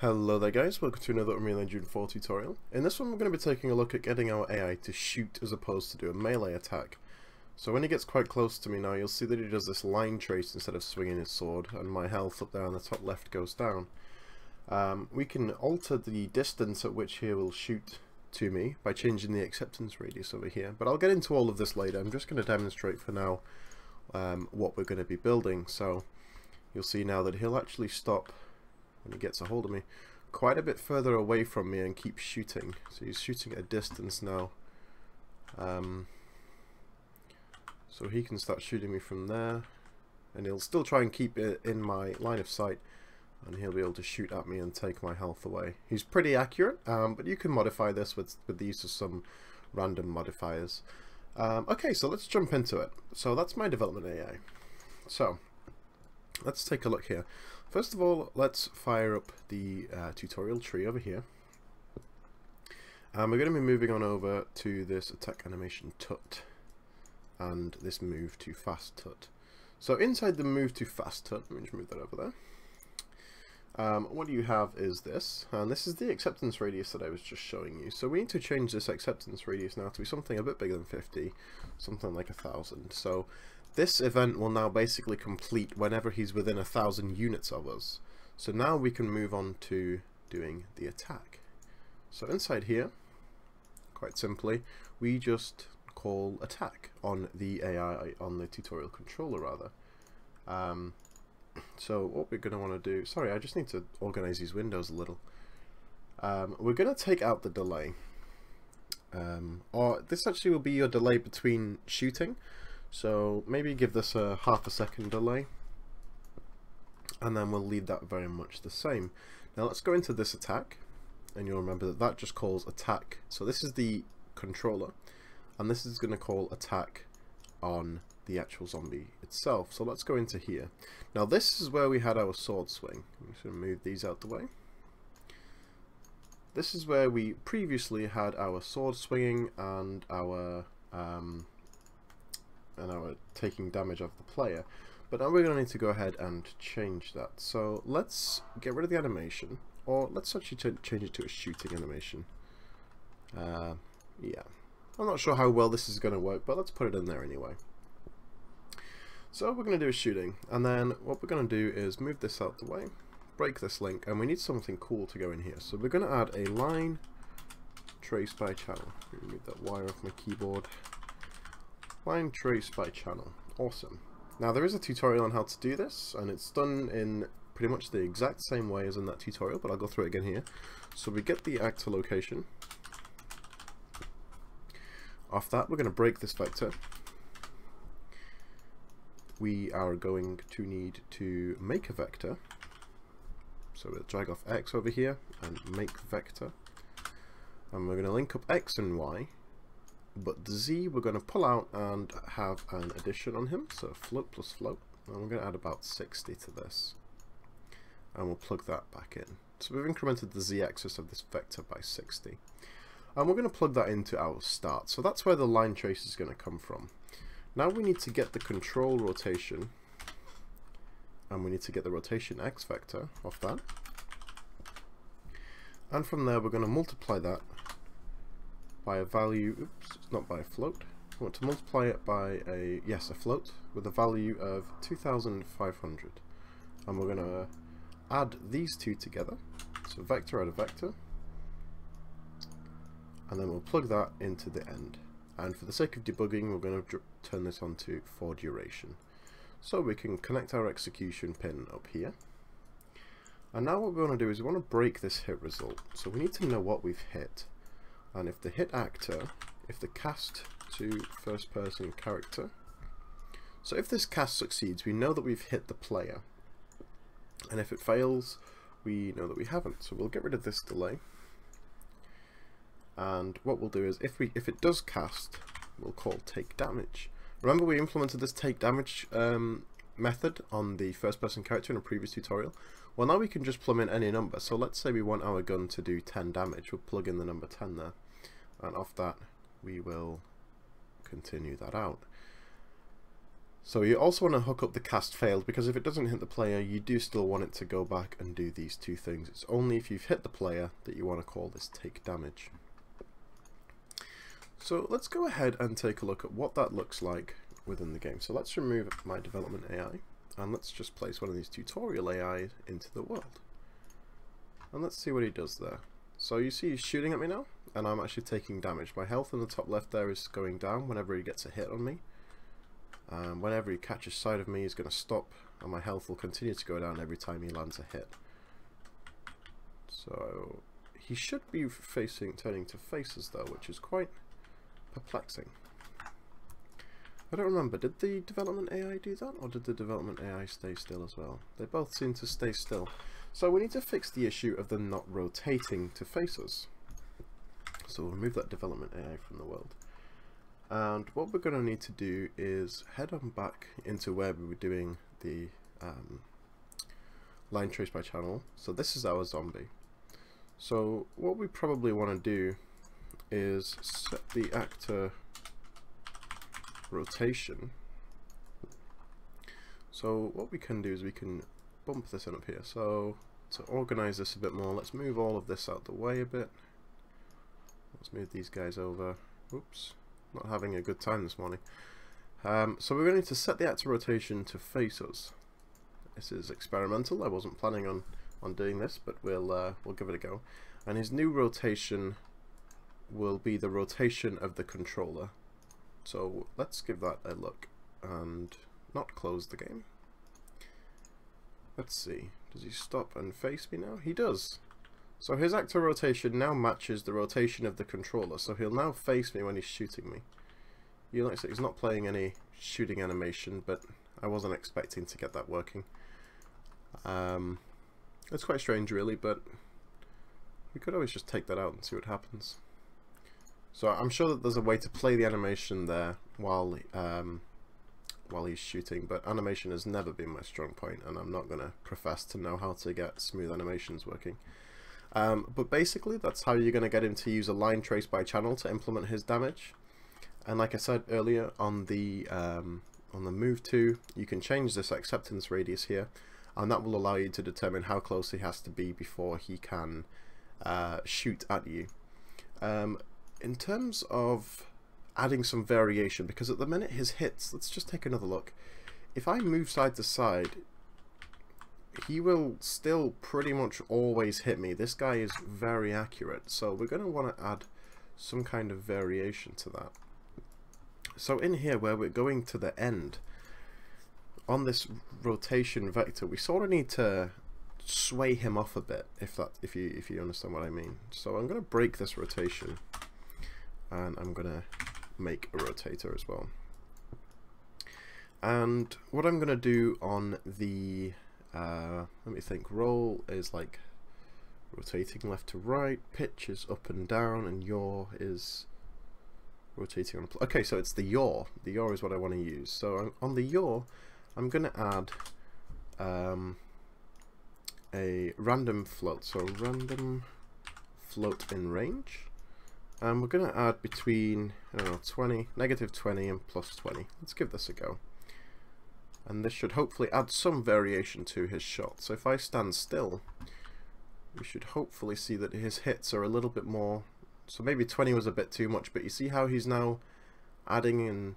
Hello there guys, welcome to another Unreal Engine 4 tutorial. In this one we're going to be taking a look at getting our AI to shoot as opposed to do a melee attack. So when he gets quite close to me now you'll see that he does this line trace instead of swinging his sword and my health up there on the top left goes down. Um, we can alter the distance at which he will shoot to me by changing the acceptance radius over here but I'll get into all of this later, I'm just going to demonstrate for now um, what we're going to be building. So you'll see now that he'll actually stop when he gets a hold of me quite a bit further away from me and keeps shooting so he's shooting at a distance now um, so he can start shooting me from there and he'll still try and keep it in my line of sight and he'll be able to shoot at me and take my health away. He's pretty accurate, um, but you can modify this with, with the use of some random modifiers. Um, okay, so let's jump into it. So that's my development AI. So, let's take a look here. First of all, let's fire up the uh, tutorial tree over here. And we're going to be moving on over to this attack animation tut and this move to fast tut. So inside the move to fast tut, let me just move that over there. Um, what you have is this, and this is the acceptance radius that I was just showing you. So we need to change this acceptance radius now to be something a bit bigger than 50, something like a thousand. So this event will now basically complete whenever he's within a thousand units of us. So now we can move on to doing the attack. So inside here, quite simply, we just call attack on the AI, on the tutorial controller rather. Um, so what we're going to want to do, sorry I just need to organize these windows a little. Um, we're going to take out the delay. Um, or this actually will be your delay between shooting. So maybe give this a half a second delay and then we'll leave that very much the same. Now let's go into this attack and you'll remember that that just calls attack. So this is the controller and this is going to call attack on the actual zombie itself. So let's go into here. Now this is where we had our sword swing. I'm just going to move these out the way. This is where we previously had our sword swinging and our um, and our taking damage of the player. But now we're going to need to go ahead and change that. So let's get rid of the animation, or let's actually change it to a shooting animation. Uh, yeah, I'm not sure how well this is going to work, but let's put it in there anyway. So we're going to do is shooting, and then what we're going to do is move this out the way, break this link, and we need something cool to go in here. So we're going to add a line trace by channel. Remove that wire off my keyboard. Line trace by channel. Awesome. Now there is a tutorial on how to do this and it's done in pretty much the exact same way as in that tutorial but I'll go through it again here. So we get the actor location. Off that we're going to break this vector. We are going to need to make a vector. So we'll drag off X over here and make vector. And we're going to link up X and Y but the Z we're going to pull out and have an addition on him, so float plus float, and we're going to add about 60 to this, and we'll plug that back in. So we've incremented the Z-axis of this vector by 60. And we're going to plug that into our start, so that's where the line trace is going to come from. Now we need to get the control rotation, and we need to get the rotation X vector off that. And from there we're going to multiply that by a value, oops, not by a float. I want to multiply it by a, yes, a float with a value of 2,500. And we're going to add these two together. So vector add a vector. And then we'll plug that into the end. And for the sake of debugging, we're going to turn this on to for duration. So we can connect our execution pin up here. And now what we want to do is we want to break this hit result. So we need to know what we've hit and if the hit actor, if the cast to first person character, so if this cast succeeds, we know that we've hit the player, and if it fails, we know that we haven't. So we'll get rid of this delay, and what we'll do is if we if it does cast, we'll call take damage. Remember we implemented this take damage um, method on the first person character in a previous tutorial? Well now we can just plumb in any number. So let's say we want our gun to do 10 damage. We'll plug in the number 10 there and off that we will continue that out. So you also want to hook up the cast failed because if it doesn't hit the player you do still want it to go back and do these two things. It's only if you've hit the player that you want to call this take damage. So let's go ahead and take a look at what that looks like within the game. So let's remove my development AI and let's just place one of these tutorial AI into the world. And let's see what he does there. So you see he's shooting at me now and I'm actually taking damage. My health in the top left there is going down whenever he gets a hit on me. Um, whenever he catches sight of me, he's going to stop, and my health will continue to go down every time he lands a hit. So he should be facing turning to faces though, which is quite perplexing. I don't remember, did the development AI do that, or did the development AI stay still as well? They both seem to stay still. So we need to fix the issue of them not rotating to faces. So we'll remove that development AI from the world. And what we're going to need to do is head on back into where we were doing the um, line trace by channel. So this is our zombie. So what we probably want to do is set the actor rotation. So what we can do is we can bump this in up here. So to organize this a bit more, let's move all of this out the way a bit. Let's move these guys over. Oops not having a good time this morning. Um, so we're going to set the actor rotation to face us. This is experimental. I wasn't planning on on doing this, but we'll uh, we'll give it a go. And his new rotation will be the rotation of the controller. So let's give that a look and not close the game. Let's see. Does he stop and face me now? He does. So his actor rotation now matches the rotation of the controller, so he'll now face me when he's shooting me. You that he's not playing any shooting animation, but I wasn't expecting to get that working. Um, it's quite strange really, but we could always just take that out and see what happens. So I'm sure that there's a way to play the animation there while um, while he's shooting, but animation has never been my strong point, and I'm not going to profess to know how to get smooth animations working. Um, but basically, that's how you're going to get him to use a line trace by channel to implement his damage. And like I said earlier, on the um, on the move to, you can change this acceptance radius here, and that will allow you to determine how close he has to be before he can uh, shoot at you. Um, in terms of adding some variation, because at the minute his hits, let's just take another look. If I move side to side, he will still pretty much always hit me. This guy is very accurate, so we're going to want to add some kind of variation to that. So in here, where we're going to the end, on this rotation vector, we sort of need to sway him off a bit, if that, if you if you understand what I mean. So I'm going to break this rotation, and I'm going to make a rotator as well. And what I'm going to do on the uh, let me think. Roll is like rotating left to right. Pitch is up and down, and yaw is rotating on. okay, so it's the yaw. The yaw is what I want to use. So on the yaw, I'm going to add um, a random float. So random float in range. And we're going to add between, I don't know, 20, negative 20 and plus 20. Let's give this a go and this should hopefully add some variation to his shot. So if I stand still, we should hopefully see that his hits are a little bit more, so maybe 20 was a bit too much, but you see how he's now adding and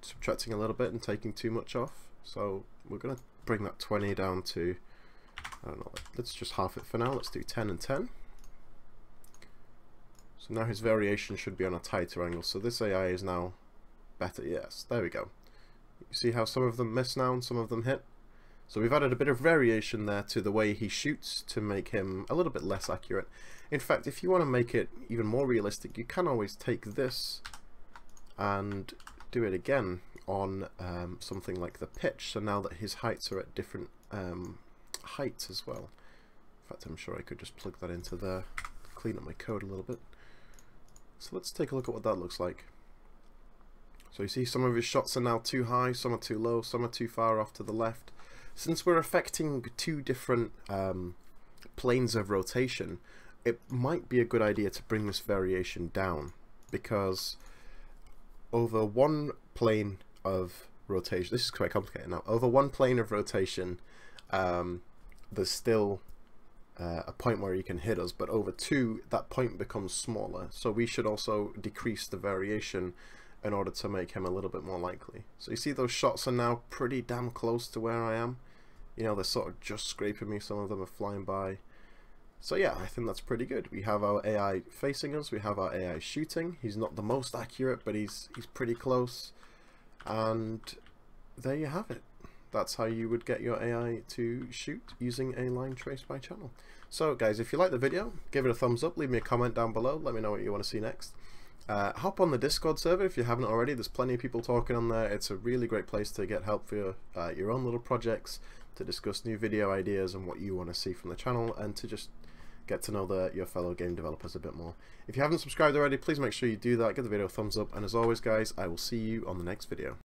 subtracting a little bit and taking too much off? So we're going to bring that 20 down to, I don't know, let's just half it for now, let's do 10 and 10. So now his variation should be on a tighter angle, so this AI is now better, yes, there we go. You see how some of them miss now and some of them hit? So we've added a bit of variation there to the way he shoots to make him a little bit less accurate. In fact, if you want to make it even more realistic, you can always take this and do it again on um, something like the pitch. So now that his heights are at different um, heights as well. In fact, I'm sure I could just plug that into there, clean up my code a little bit. So let's take a look at what that looks like. So you see some of his shots are now too high, some are too low, some are too far off to the left. Since we're affecting two different um, planes of rotation, it might be a good idea to bring this variation down because over one plane of rotation, this is quite complicated now, over one plane of rotation, um, there's still uh, a point where you can hit us, but over two, that point becomes smaller. So we should also decrease the variation in order to make him a little bit more likely. So you see those shots are now pretty damn close to where I am. You know, they're sort of just scraping me, some of them are flying by. So yeah, I think that's pretty good. We have our AI facing us, we have our AI shooting. He's not the most accurate, but he's he's pretty close. And there you have it. That's how you would get your AI to shoot using a line trace by channel. So guys, if you like the video, give it a thumbs up, leave me a comment down below, let me know what you want to see next. Uh, hop on the Discord server if you haven't already. There's plenty of people talking on there. It's a really great place to get help for your, uh, your own little projects, to discuss new video ideas and what you want to see from the channel, and to just get to know the, your fellow game developers a bit more. If you haven't subscribed already, please make sure you do that. Give the video a thumbs up. And as always, guys, I will see you on the next video.